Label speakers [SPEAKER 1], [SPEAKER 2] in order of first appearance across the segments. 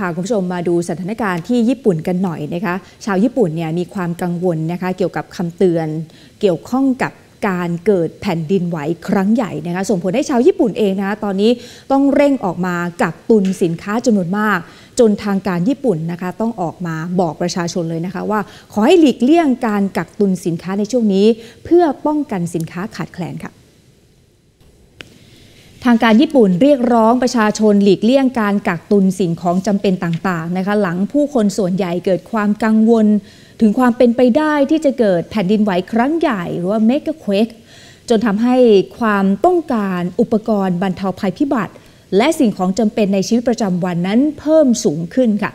[SPEAKER 1] พาคุณผู้ชมมาดูสถานการณ์ที่ญี่ปุ่นกันหน่อยนะคะ ชาวญี่ปุ่นเนี่ยมีความกังวลนะคะเกี่ยวกับคำเตือน เกี่ยวข้องกับการเกิดแผ่นดินไหวครั้งใหญ่นะคะส่งผลให้ชาวญี่ปุ่นเองนะคะตอนนี้ต้องเร่งออกมากักตุนสินค้าจำนวนมาก จนทางการญี่ปุ่นนะคะต้องออกมาบอกประชาชนเลยนะคะว่า ขอให้หลีกเลี่ยงการกักตุนสินค้าในช่วงนี้ เพื่อป้องกันสินค้าขาดแคลนค่ะ ทางการญี่ปุ่นเรียกร้องประชาชนหลีกเลี่ยงการกักตุนสิ่งของจำเป็นต่างๆนะคะหลังผู้คนส่วนใหญ่เกิดความกังวล ถึงความเป็นไปได้ที่จะเกิดแผ่นดินไหวครั้งใหญ่ หรือว่า mega quake จนทำให้ความต้องการอุปกรณ์บรรเทาภัยพิบัติ และสิ่งของจำเป็นในชีวิตประจำวันนั้นเพิ่มสูงขึ้นค่ะ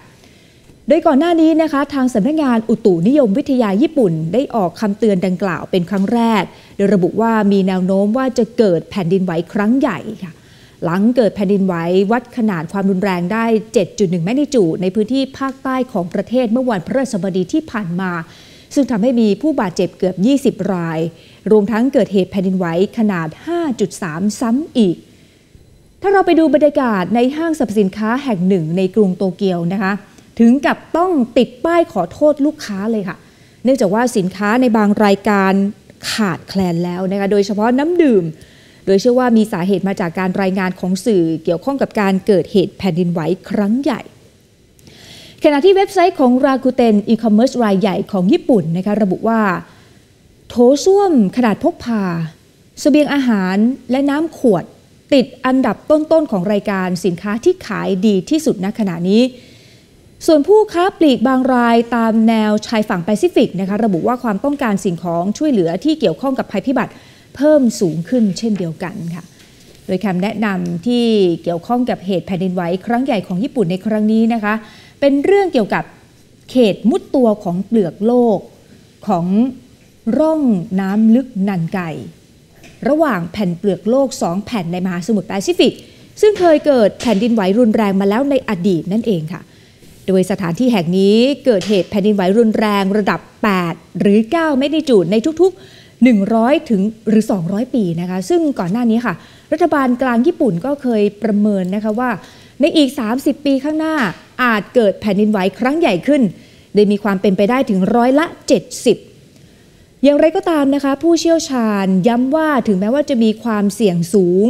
[SPEAKER 1] โดยก่อนหน้านี้นะคะ ทางสำนักงานอุตุนิยมวิทยาญี่ปุ่น ได้ออกคำเตือนดังกล่าวเป็นครั้งแรก โดยระบุว่ามีแนวโน้มว่าจะเกิดแผ่นดินไหวครั้งใหญ่ค่ะ หลังเกิดแผ่นดินไหววัดขนาดความรุนแรงได้ 7.1 แมกนิจูดในพื้นที่ภาคใต้ของประเทศเมื่อวันพฤหัสบดีที่ผ่านมา ซึ่งทำให้มีผู้บาดเจ็บเกือบ 20 ราย รวมทั้งเกิดเหตุแผ่นดินไหวขนาด 5.3 ซ้ำอีก ถ้าเราไปดูบรรยากาศในห้างสรรพสินค้าแห่งหนึ่งในกรุงโตเกียวนะคะ ถึงกับต้องติดป้ายขอโทษลูกค้าเลยค่ะ เนื่องจากว่าสินค้าในบางรายการขาดแคลนแล้วนะคะโดยเฉพาะน้ำดื่ม โดยเชื่อว่ามีสาเหตุมาจากการรายงานของสื่อเกี่ยวข้องกับการเกิดเหตุแผ่นดินไหวครั้งใหญ่ขณะที่เว็บไซต์ของรากูเตนอีคอมเมิร์ซรายใหญ่ของญี่ปุ่นนะคะระบุว่า โถส้วมขนาดพกพาเสบียงอาหารและน้ำขวด ติดอันดับต้นๆของรายการสินค้าที่ขายดีที่สุดณขณะนี้ ส่วนผู้ค้าปลีกบางรายตามแนวชายฝั่งแปซิฟิกนะคะระบุว่าความต้องการสิ่งของช่วยเหลือที่เกี่ยวข้องกับภัยพิบัติเพิ่มสูงขึ้นเช่นเดียวกันค่ะ โดยคำแนะนำที่เกี่ยวข้องกับเหตุแผ่นดินไหวครั้งใหญ่ของญี่ปุ่นในครั้งนี้นะคะ เป็นเรื่องเกี่ยวกับเขตมุดตัวของเปลือกโลกของร่องน้ำลึกนันไก ระหว่างแผ่นเปลือกโลก2แผ่นในมหาสมุทรแปซิฟิก ซึ่งเคยเกิดแผ่นดินไหวรุนแรงมาแล้วในอดีตนั่นเองค่ะ โดยสถานที่แห่งนี้เกิดเหตุแผ่นดินไหวรุนแรงระดับ 8 หรือ 9 เมกนิจูดในทุกๆ 100 ถึงหรือ 200 ปีนะคะ ซึ่งก่อนหน้านี้ค่ะ รัฐบาลกลางญี่ปุ่นก็เคยประเมินนะคะว่า ในอีก 30 ปีข้างหน้าอาจเกิดแผ่นดินไหวครั้งใหญ่ขึ้น โดยมีความเป็นไปได้ถึงร้อยละ 70 อย่างไรก็ตามนะคะ ผู้เชี่ยวชาญย้ำว่าถึงแม้ว่าจะมีความเสี่ยงสูง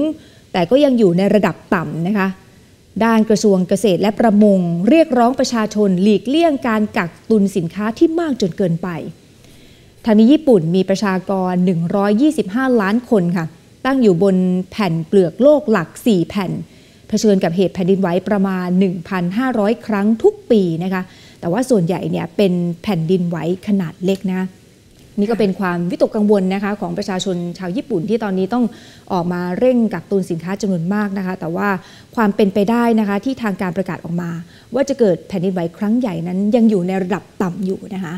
[SPEAKER 1] แต่ก็ยังอยู่ในระดับต่ำนะคะ ด้านกระทรวงเกษตรและประมง เรียกร้องประชาชนหลีกเลี่ยงการกักตุนสินค้าที่มากจนเกินไปทางนี้ญี่ปุ่นมีประชากร 125 ล้านคนค่ะ ตั้งอยู่บนแผ่นเปลือกโลกหลัก 4 แผ่น เผชิญกับเหตุแผ่นดินไหวประมาณ 1,500 ครั้งทุกปีนะคะ แต่ว่าส่วนใหญ่เนี่ยเป็นแผ่นดินไหวขนาดเล็กนะ นี่ก็เป็นความวิตกกังวลนะคะของประชาชนชาวญี่ปุ่นที่ตอนนี้ต้องออกมาเร่งกักตุนสินค้าจำนวนมากนะคะ แต่ว่าความเป็นไปได้นะคะที่ทางการประกาศออกมา ว่าจะเกิดแผ่นดินไหวครั้งใหญ่นั้นยังอยู่ในระดับต่ำอยู่นะคะ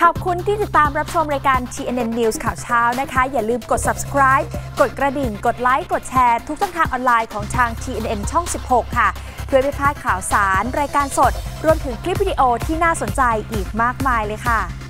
[SPEAKER 2] ขอบคุณที่ติดตามรับชมรายการ TNN News ข่าวเช้านะคะ อย่าลืมกด subscribe กดกระดิ่ง กดไลค์ กดแชร์ ทุกช่องทางออนไลน์ของทาง TNN ช่อง 16 ค่ะ เพื่อไม่พลาดข่าวสาร รายการสด รวมถึงคลิปวิดีโอที่น่าสนใจอีกมากมายเลยค่ะ